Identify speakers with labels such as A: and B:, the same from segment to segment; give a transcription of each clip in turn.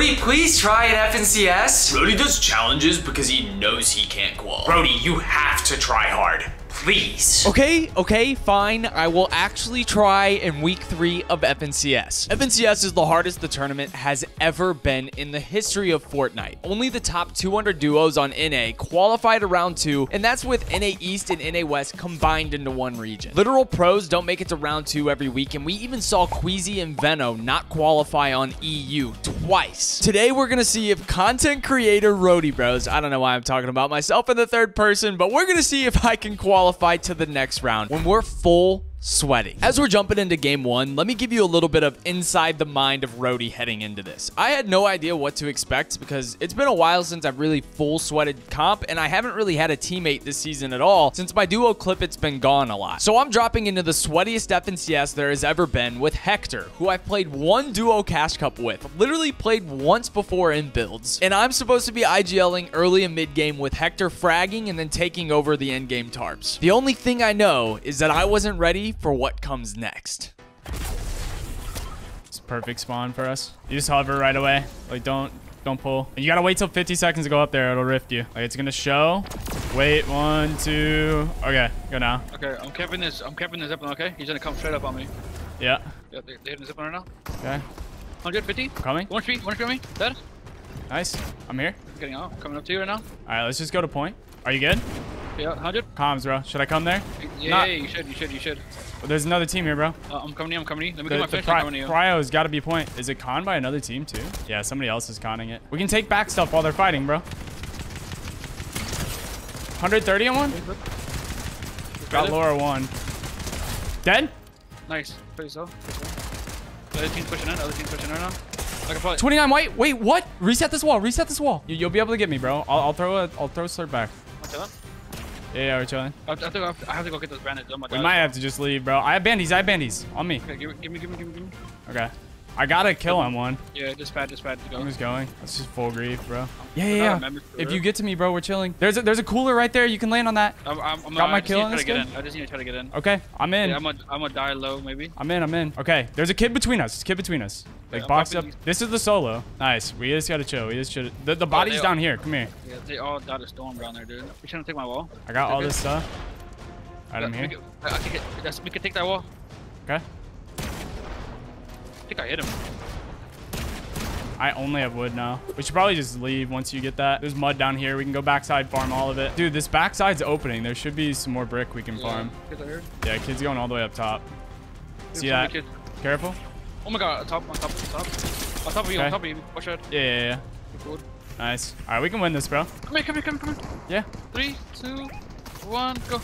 A: Brody, please try at FNCS.
B: Brody does challenges because he knows he can't qualify.
A: Brody, you have to try hard. Please.
C: Okay, okay, fine. I will actually try in week three of FNCS. FNCS is the hardest the tournament has ever been in the history of Fortnite. Only the top 200 duos on NA qualified to round two, and that's with NA East and NA West combined into one region. Literal pros don't make it to round two every week, and we even saw Queasy and Veno not qualify on EU twice. Today, we're gonna see if content creator Rodey Bros, I don't know why I'm talking about myself in the third person, but we're gonna see if I can qualify to the next round. When we're full sweaty. As we're jumping into game one, let me give you a little bit of inside the mind of Rodey heading into this. I had no idea what to expect because it's been a while since I've really full sweated comp and I haven't really had a teammate this season at all since my duo clip it's been gone a lot. So I'm dropping into the sweatiest FNCS there has ever been with Hector, who I've played one duo cash cup with, literally played once before in builds. And I'm supposed to be IGLing early and mid game with Hector fragging and then taking over the end game tarps. The only thing I know is that I wasn't ready for what comes next. It's perfect spawn for us. You just hover right away. Like, don't don't pull. And you gotta wait till 50 seconds to go up there. It'll rift you. Like, it's gonna show. Wait, one, two. Okay, go now.
D: Okay, um, I'm camping this. I'm um, camping this zipline. Okay, he's gonna come straight up on me.
C: Yeah.
D: Yeah, they, they're hitting the zipline right now.
C: Okay.
D: 150.
C: Coming.
D: One street. One street on me. Dead.
C: Nice. I'm here.
D: Getting out. Coming up to you right now.
C: All right, let's just go to point. Are you good?
D: Yeah, 100.
C: Comms, bro. Should I come there?
D: Yeah,
C: Not-
D: you should. You should. You should.
C: Oh, There's another team here, bro.
D: Uh, I'm coming to you. I'm coming to you. Let me
C: The,
D: get my
C: the
D: finish.
C: pri
D: I'm coming to you.
C: Cryo's got to be point. Is it con by another team too? Yeah, somebody else is conning it. We can take back stuff while they're fighting, bro. 130 on one. Got. Laura one. Dead?
D: Nice. Pretty so. Other team's pushing in. The other team's pushing in right now. I can probably.
C: 29 white. Wait, what? Reset this wall. Reset this wall. You, you'll be able to get me, bro. I'll, I'll throw a. I'll throw a slurp back.
D: That?
C: Yeah, yeah, we're chilling.
D: I, I think I have, to, I have to go get those bandits. Oh
C: We might have to just leave, bro. I have bandies. I have bandies on me.
D: Okay, give, give me, give me, give me, give me.
C: Okay. I gotta kill him one.
D: Yeah, just pad, just pad go.
C: I'm just going. That's just full grief, bro. Yeah, yeah, yeah. If you get to me, bro, we're chilling. There's a, there's a cooler right there. You can land on that.
D: I'm, I'm, I'm,
C: Got
D: I
C: my
D: just
C: kill
D: need
C: in
D: to
C: this
D: try to get in. I just need to try to get in.
C: Okay, I'm in.
D: Yeah, I'm gonna, I'm gonna die low maybe.
C: I'm in. I'm in. Okay, there's a kid between us. Kid between us. Like
D: I'm
C: boxed up.
D: popping
C: This is the solo. Nice. We just gotta chill. We just should. The, the body's
D: they
C: down
D: are.
C: here. Come here.
D: Yeah, they all died a storm down there, dude. You trying to take my wall?
C: I got
D: They're
C: all
D: good.
C: this stuff. Alright, I'm
D: Yeah,
C: here.
D: we can- I, I can get, that's, we can take that wall.
C: Okay.
D: I think I hit him.
C: I only have wood now. We should probably just leave once you get that. There's mud down here. We can go backside, farm all of it. Dude, this backside's opening. There should be some more brick we can farm.
D: Kids are here.
C: Yeah, kid's going all the way up top.
D: There's
C: See that? Careful.
D: Oh my god, on top, on top, on top. On top of you,
C: Okay.
D: on top of you. Watch out.
C: Yeah, yeah, yeah.
D: Good.
C: Nice. All right, we can win this, bro.
D: Come here, come here, come here, come here.
C: Yeah.
D: Three, two, one, go.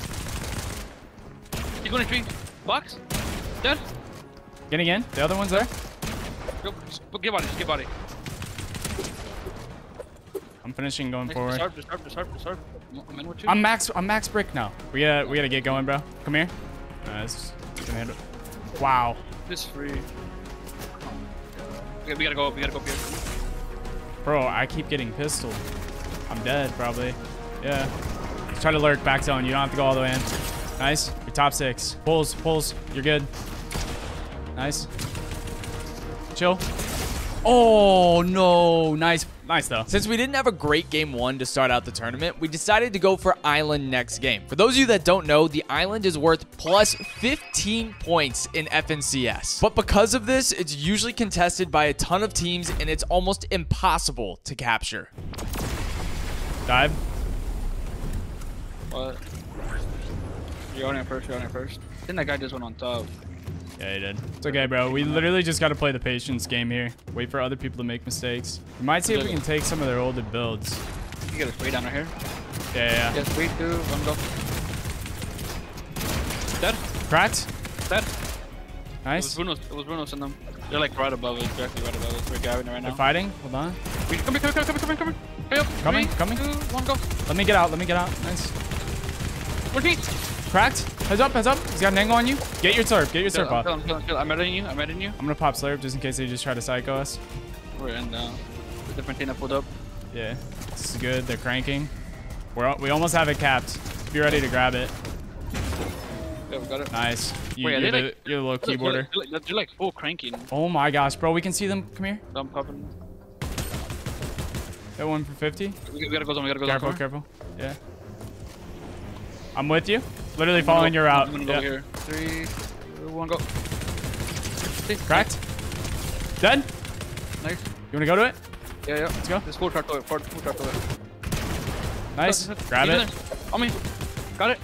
D: He's going to tree. Box. Dead.
C: Getting in. The other one's there.
D: Go. Get body, just get body.
C: I'm finishing going forward.
D: I'm in with you.
C: I'm max. I'm max brick now. We gotta. We gotta get going, bro. Come here. Nice. Wow.
D: This is free. Okay, we gotta go up, we gotta go up here.
C: Bro, I keep getting pistol. I'm dead, probably. Yeah. Try to lurk back zone. You don't have to go all the way in. Nice. You're top six. Pulls, pulls. You're good. Nice. Chill. Oh, no. Nice. Nice, though. Since we didn't have a great game one to start out the tournament, we decided to go for Island next game. For those of you that don't know, the Island is worth plus 15 points in FNCS. But because of this, it's usually contested by a ton of teams and it's almost impossible to capture. Dive.
D: What? You're on it first, you're on it first. I think that guy just went on top.
C: Yeah, he did. It's okay, bro. We literally just got to play the patience game here. Wait for other people to make mistakes. We might see if we can take some of their older builds.
D: You get a spray down right here.
C: Yeah, yeah, yeah.
D: Yes, three, two, one, go. Dead,
C: Cracked.
D: dead. It was
C: Nice.
D: Bruno's, it was Bruno's in them. They're like right above us, directly right above us. We're grabbing it right
C: They're fighting. Hold on.
D: We, come here, come here, come here, come here, come here. Hurry up.
C: Coming,
D: Three,
C: coming.
D: two, one, go.
C: Let me get out. Let me get out. Nice.
D: One feet.
C: Cracked. Heads up, heads up. He's got an angle on you. Get your slurp. Get your slurp off.
D: I'm, kill, kill. I'm editing you, I'm editing you.
C: I'm gonna pop slurp just in case they just try to psycho us.
D: We're in uh, down. Different team that pulled up.
C: Yeah. This is good. They're cranking. We're we almost have it capped. Be ready to grab it.
D: Yeah, we got it.
C: Nice. You,
D: are
C: you're, the,
D: like-
C: you're the little keyboarder.
D: they're, like- they're like full cranking.
C: Oh my gosh, bro. We can see them. Come here.
D: I'm popping.
E: Hit one for 50.
D: We, we gotta go zone. We gotta go
E: Careful,
D: zone.
E: careful. Yeah. I'm with you. Literally following your route.
D: I'm gonna go
E: Yeah.
D: here. Three, two, one, go. See,
E: Cracked. Dead.
D: Nice.
E: You wanna go to it?
D: Yeah, yeah.
E: Let's go.
D: There's full trap to it. Full, full trap to it.
E: Nice.
D: Good.
E: Grab it.
D: On me. Got it.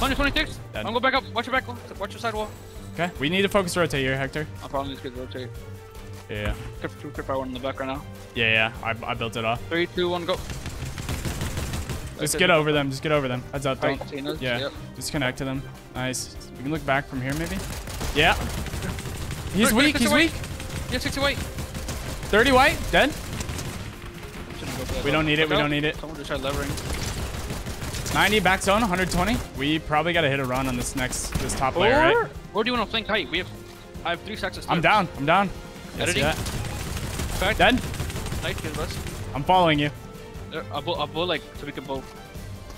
D: 126.
E: Dead.
D: I'm gonna go back up. Watch your back. Watch your sidewall.
E: Okay. We need to focus rotate here, Hector.
D: I'm probably just get rotate.
E: Yeah.
D: Trip, two, trip, one in the back right now.
E: Yeah, yeah. I, I built it off.
D: Three, two, one, go.
E: Just get over them. Just get over them. Heads up. Don't.
D: Right.
E: Yeah.
D: Yep.
E: Just connect to them. Nice. We can look back from here, maybe. Yeah. He's weak. He's weak.
D: Yeah, 68.
E: 30 white. Dead.
D: Shouldn't go for that
E: We don't need it, we don't need it.
D: Someone just tried levering.
E: 90 back zone. 120. We probably got to hit a run on this next this top layer, right?
D: or do you want to flank height? We have, I have three stacks of
E: I'm down. I'm down.
D: Editing.
E: Dead.
D: Nice, kill us.
E: I'm following you.
D: Yeah, I'll pull, I'll pull like, so we can both.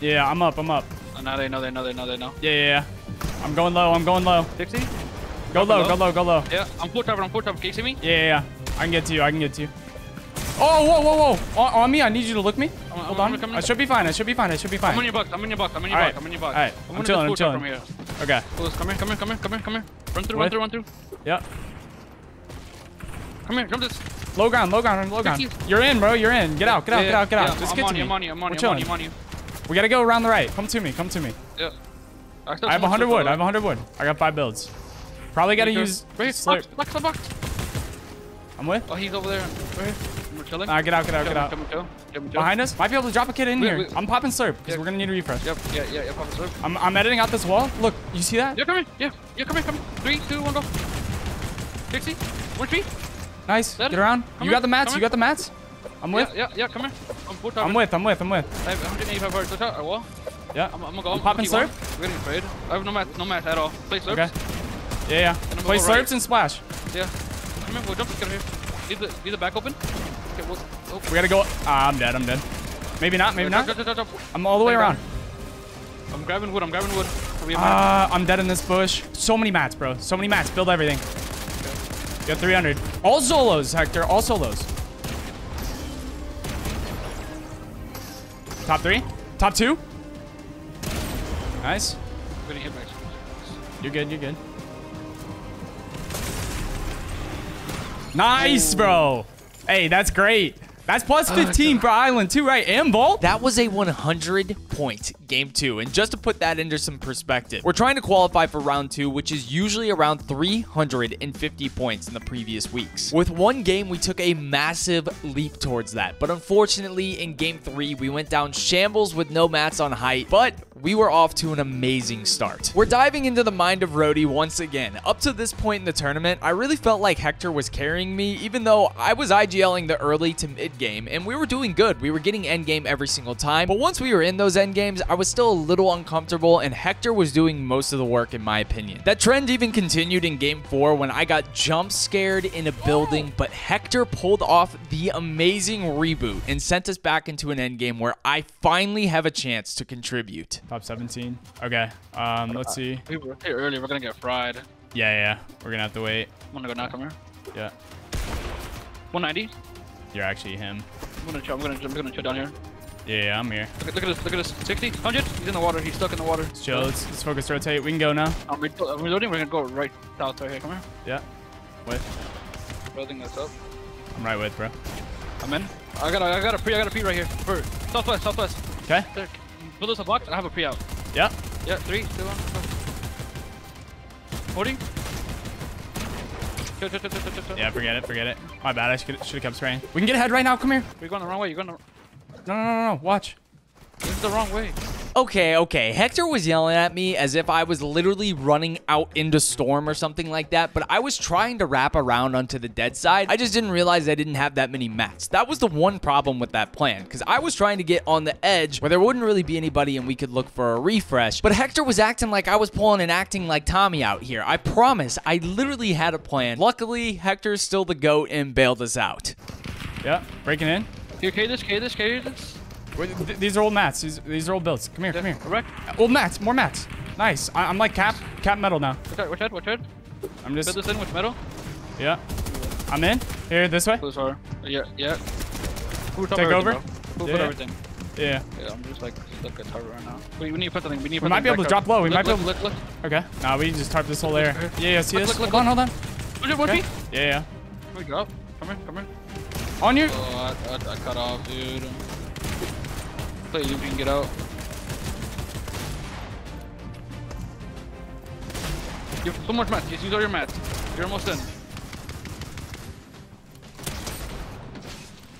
E: Yeah, I'm up. I'm up.
D: Uh, now they know, they know, they know, they know.
E: Yeah, yeah, yeah. I'm going low. I'm going low.
D: 60?
E: Go low.
D: low?
E: Go low. Go low.
D: Yeah, I'm full cover, I'm full cover. Can you see me?
E: Yeah, yeah, yeah. I can get to you. I can get to you. Oh, whoa, whoa, whoa. On, on me. I need you to look me.
D: I'm-
E: Hold
D: I'm
E: on.
D: coming.
E: I should be fine. I should be fine. I should be
D: fine. I'm
E: fine.
D: your box, I'm in your box, I'm in your
E: All
D: box,
E: right.
D: I'm in your box.
E: All right.
D: I'm
E: I'm chilling, I'm chilling.
D: From here.
E: Okay.
D: Close, come here, come here, come here, come here, come here. Run through, run through, run through.
E: Yep.
D: Come here, jump this.
E: Low ground. Low ground. Low ground. You're in, bro. You're in. Get out. Get out.
D: Yeah,
E: Get out. Get
D: yeah,
E: out. Just
D: I'm
E: get
D: on
E: to
D: you,
E: me.
D: I'm on you, I'm on you, I'm on you. I'm on you.
E: We gotta go around the right. Come to me. Come to me.
D: Yeah. I,
E: I have
D: someone
E: 100
D: still
E: wood. I have
D: follow.
E: 100 wood. I got five builds. Probably gotta use
D: Wait,
E: slurp. I'm with.
D: Oh, he's over there. Right. We're chilling.
E: Nah, get out. Get out. Get out. Behind us. Might be able to drop a kid in
D: Wait,
E: here.
D: wait.
E: I'm popping slurp because
D: Yeah.
E: we're gonna need a refresh.
D: Yep, yeah, yeah, yeah, Papa, sir.
E: I'm, I'm editing out this wall. Look, you see that?
D: Yeah, come here. Yeah, yeah, come here, come here. Three, two, one, go. 60, one, three.
E: Nice.
D: That-
E: Get around.
D: come
E: You
D: here,
E: got the mats.
D: come
E: You
D: here.
E: got the mats. I'm with.
D: Yeah, yeah, yeah, come here. I'm
E: I'm with. I'm with. I'm with.
D: I have 185 birds. Watch out, a wall.
E: Yeah.
D: I'm, I'm gonna go.
E: I'm popping slurp.
D: We're getting afraid. I have no mat, no mat at all. Play slurps.
E: Okay. Yeah, yeah. Play
D: go right.
E: and splash.
D: Yeah. Come here, we'll jump. Let's get here. Leave the, leave the back open. Okay, we'll, oh.
E: We gotta go. Ah, I'm dead. I'm dead. Maybe not. Maybe not.
D: Jump, jump, jump, jump.
E: I'm all the way around.
D: I'm grabbing wood. I'm grabbing wood. So we have mat.
E: Ah, I'm dead in this bush. So many mats, bro. So many mats. Build everything. Got 300. All solos, Hector. All solos. Top three. Top two. Nice.
D: I'm getting hit back.
E: You're good. You're good. Nice, bro. Hey, that's great. That's plus 15 for Island too, right? And Vault?
C: That was a 100 point game two. And just to put that into some perspective, we're trying to qualify for round two, which is usually around 350 points in the previous weeks. With one game, we took a massive leap towards that. But unfortunately, in game three, we went down shambles with no mats on height, but we were off to an amazing start. We're diving into the mind of Rodey once again. Up to this point in the tournament, I really felt like Hector was carrying me, even though I was IGLing the early to mid game, and we were doing good. We were getting end game every single time, but once we were in those end games, I was still a little uncomfortable, and Hector was doing most of the work in my opinion. That trend even continued in game four when I got jump scared in a building, but Hector pulled off the amazing reboot and sent us back into an end game where I finally have a chance to contribute.
E: Top 17. Okay. Um, let's see.
D: We were here early. We're gonna get fried.
E: Yeah, yeah. We're gonna have to wait.
D: I'm gonna go knock him here.
E: Yeah.
D: 190.
E: You're actually him.
D: I'm gonna chill. I'm gonna, I'm gonna chill down here.
E: Yeah, yeah, I'm here.
D: Look at, look at this. Look at this. 60, 100. He's in the water. He's stuck in the water.
E: Let's chill. Let's, let's focus rotate. We can go now.
D: I'm, re- I'm reloading. We're gonna go right south right here. Come here.
E: Yeah. With.
D: Building this up.
E: I'm right with, bro.
D: I'm in. I got a, I got a pre. I got a pre right here. For southwest, southwest.
E: Okay.
D: Build us a box. I have a pre out.
E: Yeah.
D: Yeah. Three, two, one. Go. 40. Chill, chill, chill, chill, chill, chill.
E: Yeah, forget it. Forget it. My bad. I should have kept spraying. We can get ahead right now. Come here.
D: We're going the wrong way. You're going the.
E: No, no, no, no. Watch.
D: This is the wrong way.
C: Okay, okay. Hector was yelling at me as if I was literally running out into storm or something like that, but I was trying to wrap around onto the dead side. I just didn't realize I didn't have that many mats. That was the one problem with that plan, because I was trying to get on the edge where there wouldn't really be anybody and we could look for a refresh, but Hector was acting like I was pulling and acting like Tommy out here. I promise, I literally had a plan. Luckily, Hector's still the GOAT and bailed us out.
E: Yeah. Breaking in.
D: Here, carry this, carry this, carry this.
E: Wait, th- These are old mats. These, these are old builds. Come here. Come here.
D: Correct.
E: Old mats. More mats. Nice. I, I'm like cap cap metal now.
D: Watch out, watch out, watch out.
E: I'm just
D: Build
E: just.
D: this in with metal.
E: Yeah. I'm in. Here, this way.
D: Those are. Yeah, yeah. Who
E: Take
D: everything,
E: over?
D: Bro. Who
E: Yeah.
D: put everything?
E: Yeah.
D: Yeah, I'm just like stuck at target right now. We, we need to put something. We need to
E: We might be able to drop low, we
D: look,
E: might be
D: look,
E: able-
D: Look, look,
E: Okay. Nah, we can just tarp this whole area. Yeah, yeah, see
D: Look,
E: this?
D: look,
E: Hold
D: look,
E: on, hold on.
D: look. Look, one
E: Okay.
D: feet.
E: Yeah, yeah.
D: Can we drop? Come here, come here.
E: On you.
D: Oh, I, I, I cut off, dude. Play, you can get out. You have so much mats. Just use all your mats. You're almost in. In.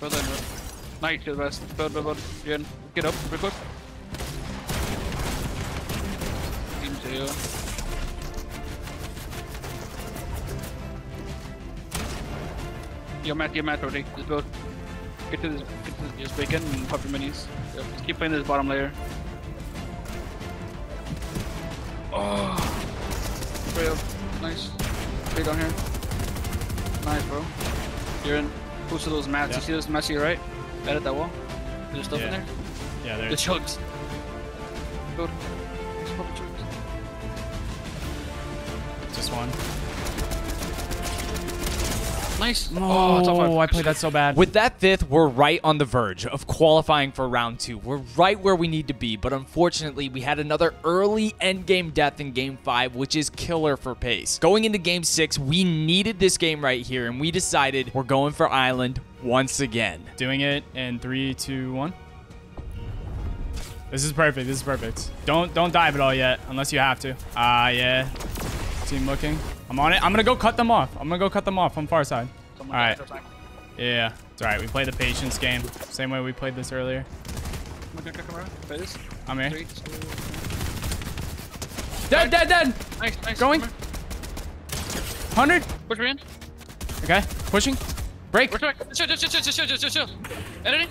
D: bro. Nice, you're the best. Build, build, build. You're. Get up, real quick. Team two. Your mat, your mat already. Just build. Get to this, get to this, just break in and pop your minis. Yep, just keep playing this bottom layer. Oh, straight up, nice. Straight down here. Nice, bro. You're in. Boost to those mats.
E: Yeah.
D: You see those mats to your right? Edit that wall. There's stuff in
E: Yeah.
D: there.
E: Yeah,
D: The chugs. Build. Nice.
E: Oh,
D: top five.
E: I played that so bad.
C: With that fifth, we're right on the verge of qualifying for round two. We're right where we need to be, but unfortunately, we had another early endgame death in game five, which is killer for pace. Going into game six, we needed this game right here, and we decided we're going for Island once again.
E: Doing it in three, two, one. This is perfect. This is perfect. Don't don't dive at all yet, unless you have to. Ah, yeah. Team looking. I'm on it. I'm gonna go cut them off. I'm gonna go cut them off on far side.
D: Someone
E: All right.
D: got top side.
E: Yeah, it's all right. We played the patience game, same way we played this earlier.
D: Play.
E: I'm here.
D: Three,
E: Dead, dead, dead.
D: Nice, nice.
E: Going. Hundred.
D: Push me in.
E: Okay, pushing. Break.
D: Chill, chill, chill, chill, chill, chill, chill. Editing.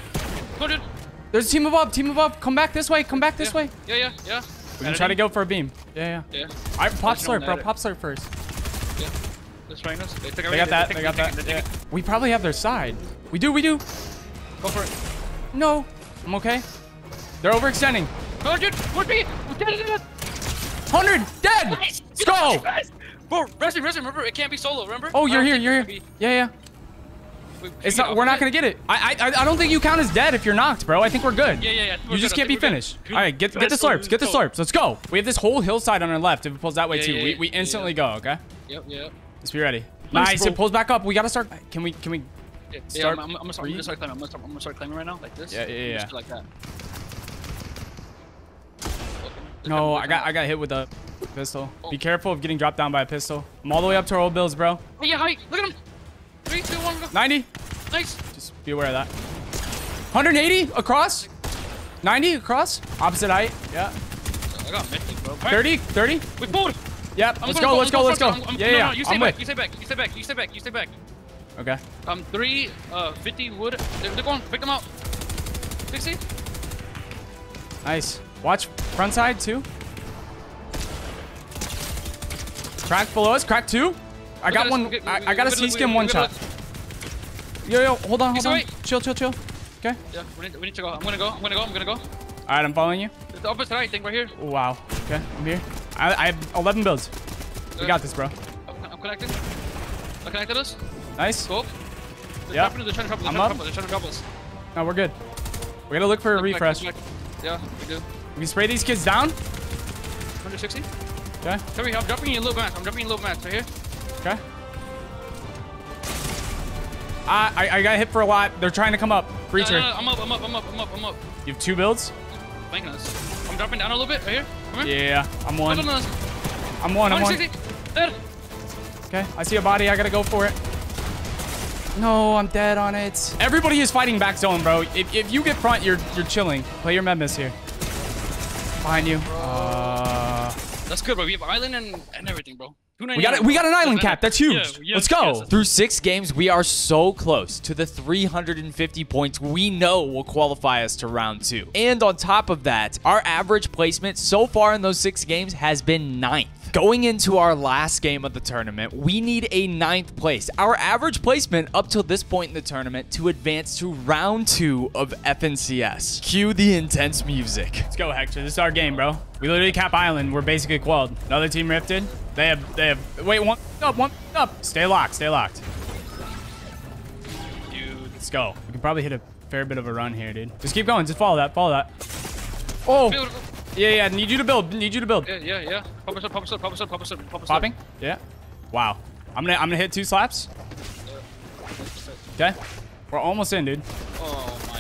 D: Go, dude.
E: There's a team above. Team above. Come back this way. Come back this
D: yeah.
E: way.
D: Yeah, yeah, yeah.
E: We can try to go for a beam. Yeah, yeah.
D: Yeah,
E: All right, pop
D: There's no one
E: slurp, bro. Pop slurp first.
D: Yeah. They're trying us. They, took
E: They got that.
D: They
E: They got that. Yeah. We probably have their side. We do. We do.
D: Go for it.
E: No. I'm okay. They're overextending.
D: Go, dude. Would be. We're dead, dead, dead.
E: 100. Dead.
D: Nice.
E: Let's go.
D: Bro, rest me, rest me. Remember, it can't be solo. Remember?
E: Oh, you're here. You're here. Yeah, yeah.
D: We,
E: it's not. We're not gonna get it. I, I. I don't think you count as dead if you're knocked, bro. I think we're good.
D: Yeah, yeah, yeah. We're
E: You just
D: good.
E: Can't be
D: think we're good.
E: finished.
D: Good.
E: All right, get get the slurps. Get the slurps. Let's go. We have this whole hillside on our left. If it pulls that way
D: Yeah,
E: too,
D: yeah,
E: we we instantly
D: yeah.
E: go. Okay.
D: Yep, yep.
E: Let's be ready.
D: Nice,
E: Nice. It pulls back up. We gotta start. Can we? Can we?
D: Yeah, yeah,
E: Start
D: I'm, I'm, I'm, gonna start, I'm
E: three.
D: gonna start climbing. I'm gonna start, I'm gonna start climbing right now, like this.
E: Yeah, yeah, yeah,
D: Just
E: yeah.
D: like that.
E: No, I got I got hit with a pistol.
D: Oh.
E: Be careful of getting dropped down by a pistol. I'm all the way up to our old bills, bro.
D: Oh yeah, hi. Look at him. Three, two, one, go.
E: 90.
D: Nice.
E: Just be aware of that. 180 across. 90 across. Opposite height. Yeah.
D: I got mythic, bro.
E: 30. 30.
D: We pulled.
E: Yep.
D: I'm
E: let's go. Let's go. Let's go.
D: side. I'm-
E: Yeah,
D: no,
E: yeah.
D: No, you stay
E: I'm
D: back.
E: with.
D: You stay back. You stay back. You stay back. You stay back.
E: Okay.
D: Um, three, uh, 50 wood. They're, they're going. Pick them out. 60.
E: Nice. Watch front side too. Crack below us. Crack two. I
D: Look
E: got
D: us,
E: one. I,
D: we-
E: I got a
D: we-
E: C
D: we-
E: skim
D: we-
E: one shot. Yo, yo. Hold on. Hold on. Chill, chill, chill. Okay.
D: Yeah, we need, we need to go. I'm gonna go. I'm gonna go. I'm gonna go.
E: All right. I'm following you.
D: It's the opposite right thing right here.
E: Wow. Okay. I'm here. I, I have 11 builds. We got this, bro.
D: I'm, I'm connected. I connected us.
E: Nice.
D: They're
E: Yep.
D: They're trying to trap us.
E: I'm
D: They're trying to
E: up.
D: trap. They're trying to trap us.
E: No, we're good. We gotta look for a
D: Come
E: refresh.
D: come. Yeah, we do.
E: We spray these kids down.
D: 160.
E: Okay.
D: Sorry, I'm dropping you in low match. I'm dropping you in low match right here.
E: Okay. I, I I got hit for a lot. They're trying to come up.
D: No,
E: Breacher.
D: no, no, I'm up. I'm up. I'm up. I'm up. I'm up.
E: You have two builds?
D: Flanking us. I'm dropping down a little bit right here.
E: Yeah. I'm one. I'm one. I'm one.
D: Dead.
E: Okay. I see a body. I gotta go for it. No, I'm dead on it. Everybody is fighting back zone, bro. If, if you get front, you're you're chilling. Play your med miss here. Behind you. Uh,
D: That's good, bro. We have island and, and everything, bro.
E: We got it. We got an island cap. That's huge.
D: Yeah, yes,
E: Let's go.
D: yes.
C: Through six games, we are so close to the 350 points we know will qualify us to round two. And on top of that, our average placement so far in those six games has been ninth. Going into our last game of the tournament, we need a ninth place. Our average placement up till this point in the tournament to advance to round two of FNCS. Cue the intense music.
E: Let's go, Hector. This is our game, bro. We literally cap island. We're basically quelled. Another team rifted. They have, they have, wait, one up, one up. Stay locked, stay locked.
D: Dude.
E: Let's go. We can probably hit a fair bit of a run here, dude. Just keep going. Just follow that. Follow that. Oh,
D: Build.
E: Yeah, yeah. Need you to build. Need you to build.
D: Yeah, yeah, yeah. Pop us up, pop us up, pop us up, pop us up, pop us up.
E: Popping. Yeah. Wow. I'm gonna I'm gonna hit two slaps. Okay. We're almost in, dude.
D: Oh my.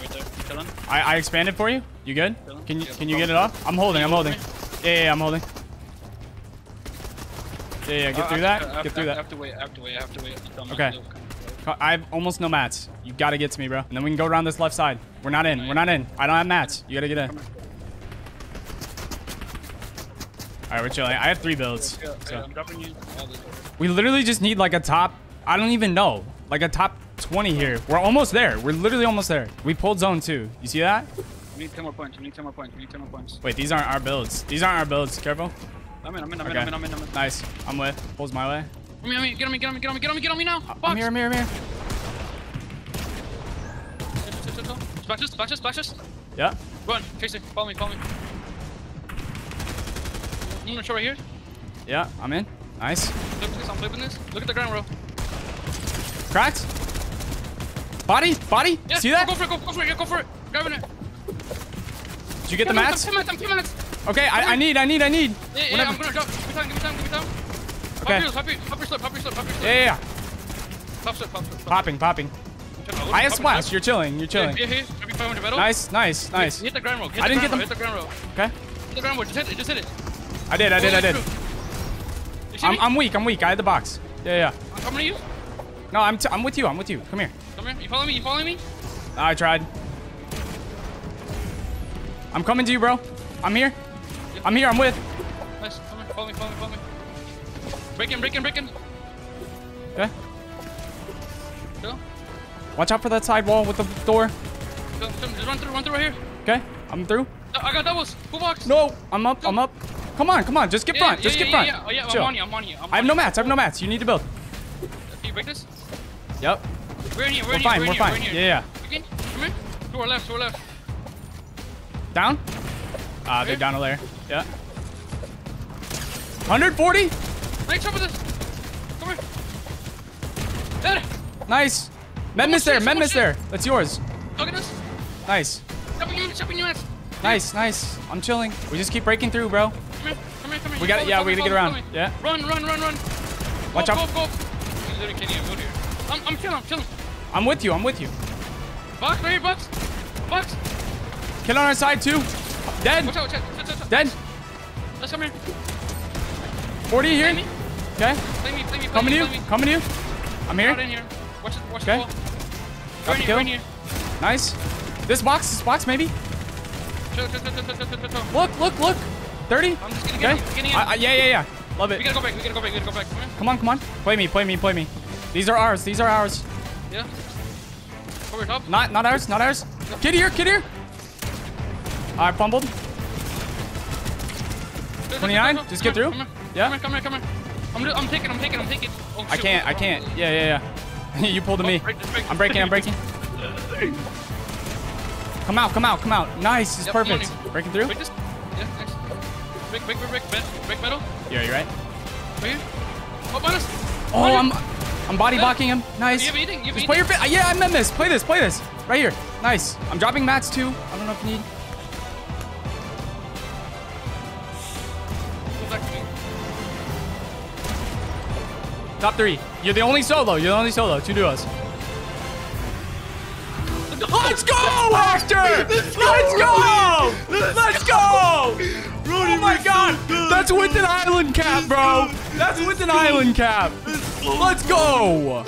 D: Right there. Chilling.
E: I, I expanded for you. You good? Can you can you get it off? I'm holding. I'm holding. Yeah, yeah, yeah, I'm holding. Yeah, yeah. Get
D: Uh,
E: through that.
D: I- I-
E: Get through
D: I
E: that.
D: have to wait. I have to wait. I have to wait.
E: Okay.
D: To do.
E: Co- I have almost no mats. You gotta get to me, bro. And then we can go around this left side. We're not in. We're not in. I don't have mats. You gotta get in. All right, we're chilling. I have three builds. So.
D: I'm dropping you. all this.
E: We literally just need like a top. I don't even know. Like a top 20 here. We're almost there. We're literally almost there. We pulled zone two. You see that?
D: We need 10 more points. We need 10 more points. We need 10 more points.
E: Wait, these aren't our builds. These aren't our builds. Careful.
D: I'm in. I'm in. I'm in. I'm in. I'm in. I'm in.
E: Nice. I'm with. Pulls my way.
D: I'm in. I'm. Get on me. Get on me. Get on me. Get on me. Get on me now.
E: I'm here. I'm here. I'm here.
D: Splash us. Splash us. Splash us.
E: Yeah.
D: Run. Chase it. Follow me. Follow me. I'm gonna show right here.
E: Yeah. I'm in. Nice.
D: Flip this. I'm flipping this. Look at the ground row.
E: Cracked. Body. Body.
D: Yeah.
E: see that?
D: Go for it. Go, go for it. Yeah, go for it. Grabbing it.
E: Did you get the
D: Ten
E: mats?
D: Ten minutes. Ten minutes.
E: Okay. I, I need. I need. I need.
D: Yeah, yeah.
E: Whenever-
D: I'm gonna drop. Give me time. Give me time. Give me time.
E: Okay.
D: Hop your, hop your, slip. Hop your slip. Hop your slip.
E: Yeah, yeah, yeah.
D: Pop slip. Pop slip. Pop
E: Popping. Popping. I have splash. You're chilling. You're chilling.
D: Yeah, yeah, yeah.
E: Nice. Nice. Nice.
D: Hit the ground row. Hit
E: I
D: the
E: didn't
D: ground
E: get them.
D: Hit the ground row.
E: Okay.
D: Hit the ground row. Just hit it. Just hit it.
E: I did. I did. I did. I'm. I'm weak. I'm weak. I had the box. Yeah, yeah.
D: I'm coming to you.
E: No, I'm, t- I'm with you. I'm with you. Come here.
D: Come here. You follow me? You following me?
E: I tried. I'm coming to you, bro. I'm here. I'm here. I'm with.
D: Nice. Come here. Follow me. Follow me. Follow me. Break in. Break in. Break in.
E: Okay.
D: Go.
E: Watch out for that side wall with the door.
D: Go. Just run through. Run through right here.
E: Okay. I'm through.
D: I got doubles. Full box.
E: No. I'm up. I'm up. Come on. Come on. Just get
D: Yeah,
E: front.
D: yeah,
E: Just
D: yeah,
E: get front.
D: Yeah, oh, yeah.
E: Chill.
D: I'm on you. I'm on you. I'm
E: I have no mats. I have no mats. You need to build.
D: Can you break this?
E: Yep.
D: We're in here. We're,
E: We're
D: in
E: fine.
D: Here.
E: We're
D: in
E: fine.
D: Here.
E: Yeah, yeah.
D: Come here. To our left. To our left.
E: Down. Ah, they're down a layer. Yeah. 140.
D: Nice job with this. Come here. There.
E: Nice. There. there. That's yours.
D: Look this.
E: Nice.
D: Chopping you. Chopping you. ass.
E: Nice. Nice. I'm chilling. We just keep breaking through, bro.
D: Come here. Come here. Come here.
E: We got it. Yeah, we gotta get around.
D: me, follow me.
E: Yeah.
D: Run. Run. Run. Run.
E: Watch out.
D: Go. Go. You can't even here. I'm. I'm chilling. I'm chilling.
E: I'm with you. I'm with you.
D: Box right here. Box. Box.
E: Kill on our side too. Dead.
D: Watch out. Watch out. Watch out, watch out.
E: Dead.
D: Let's come here.
E: 40 here. Okay.
D: Play me. Play me. Play
E: Coming
D: me.
E: to you.
D: Play me.
E: Coming to you. I'm
D: Out
E: here.
D: in here. Watch it. Watch
E: Okay.
D: the wall. Right here. Right here.
E: Nice. This box. This box maybe.
D: Chill, chill, chill, chill, chill, chill, chill.
E: Look. Look. Look. 30.
D: I'm just gonna get
E: Okay.
D: in. Getting in.
E: I, I, yeah. Yeah. Yeah. Love
D: we
E: it.
D: gotta go back. We gotta go back. We gotta go back. Come.
E: Come on. Come on. Play me. Play me. Play me. These are ours. These are ours.
D: Yeah. Over top.
E: Not. Not ours. Not ours. Kid here. Kid here. I fumbled.
D: Chill, chill,
E: 29,
D: chill, chill.
E: just get through.
D: Come here.
E: Yeah.
D: Come here. Come here. Come here. I'm, I'm taking. I'm taking. I'm taking. Oh,
E: I can't. I can't. Yeah. Yeah. Yeah. you pulled to me.
D: Oh, break this, break
E: I'm breaking. I'm breaking. Come out. Come out. Come out. Nice. It's
D: Yep,
E: perfect. Breaking through.
D: Break this. Yeah. Nice. Break. Break. Break. Break. Break, break metal.
E: Yeah. You're right.
D: Right here. Oh, bonus.
E: Oh. I'm I'm body blocking him. Nice.
D: You have eating. You have
E: Just
D: eating.
E: play your. Yeah, I meant this. Play this. Play this. Right here. Nice. I'm dropping mats too. I don't know if you need. Top three. You're the only solo. You're the only solo. Two duos. Let's go, Hector! Let's go! Let's go! Oh my god! That's with an island cap, bro! That's with an island cap! Let's go!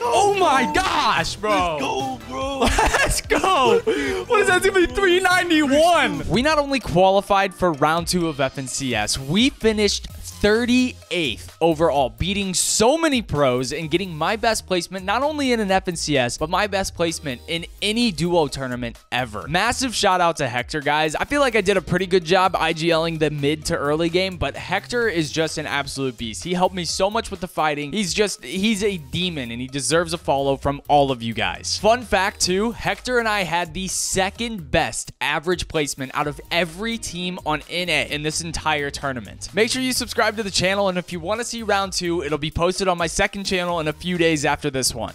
E: Oh my gosh, bro!
F: Go, bro.
E: Let's go! What is that? It's gonna be 391!
C: We not only qualified for round two of FNCS, we finished 38th overall, beating so many pros and getting my best placement not only in an FNCS, but my best placement in any duo tournament ever. Massive shout out to Hector, guys. I feel like I did a pretty good job IGLing the mid to early game, but Hector is just an absolute beast. He helped me so much with the fighting. He's just, he's a demon and he deserves a follow from all of you guys. Fun fact too, Hector and I had the second best average placement out of every team on NA in this entire tournament. Make sure you subscribe to the channel and if you want to see round two, it'll be posted on my second channel in a few days after this one.